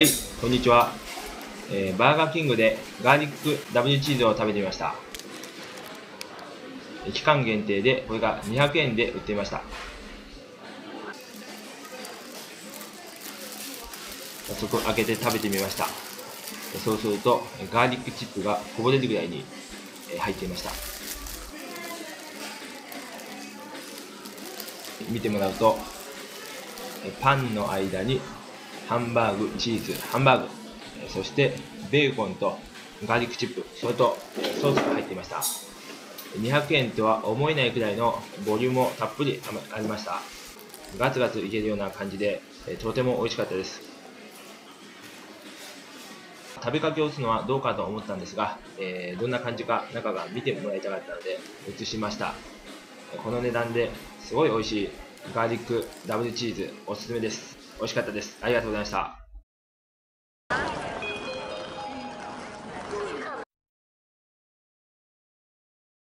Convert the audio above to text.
はい、こんにちは、えーバーガーキングでガーリック W チーズを食べてみました。期間限定でこれが200円で売っていました。早速開けて食べてみました。そうするとガーリックチップがこぼれるぐらいに入っていました。見てもらうとパンの間にハンバーグ、チーズ、ハンバーグ、そしてベーコンとガーリックチップ、それとソースが入っていました。200円とは思えないくらいのボリュームもたっぷりありました。ガツガツいけるような感じで、えとても美味しかったです。食べかけをするのはどうかと思ったんですが、えーどんな感じか中が見てもらいたかったので映しました。この値段ですごい美味しいガーリックダブルチーズおすすめです。美味しかったです。ありがとうございました。